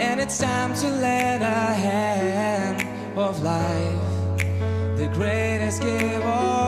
And it's time to lend a hand of life, the greatest all.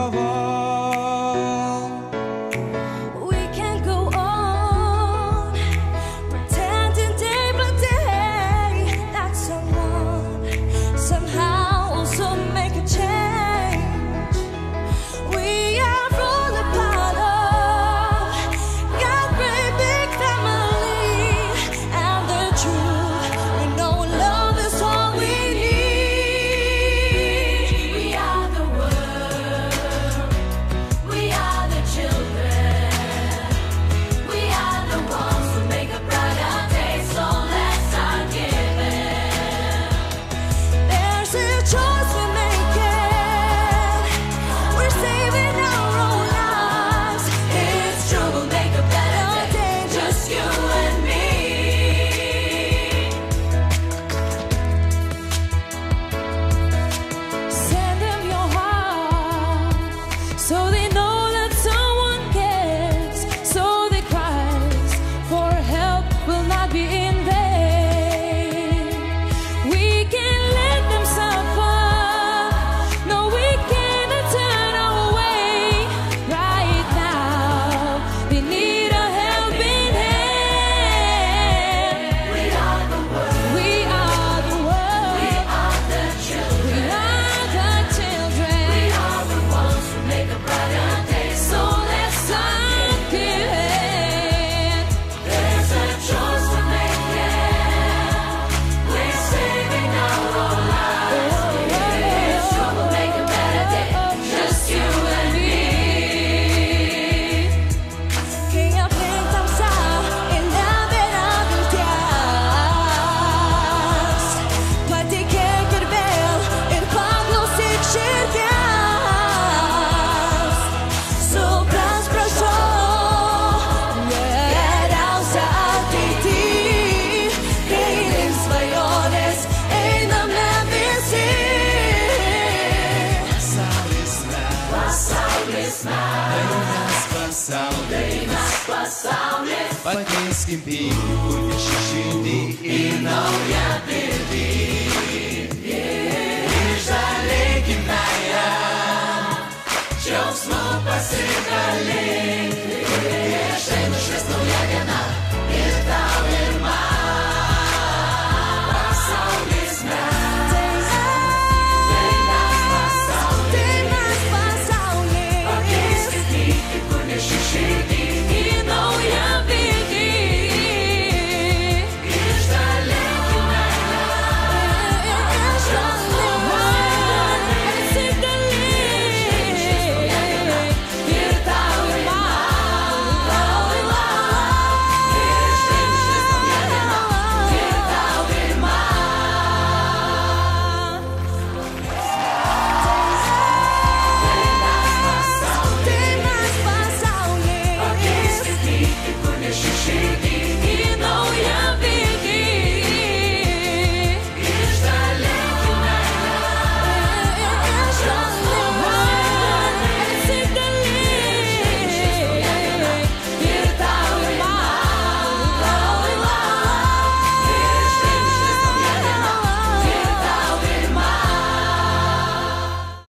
So they dainas dainas pasaulis pasaulis pakeiskim pjūtį šį širdį į naują pirdį išdalykim meilę džiaugsmu pasidalink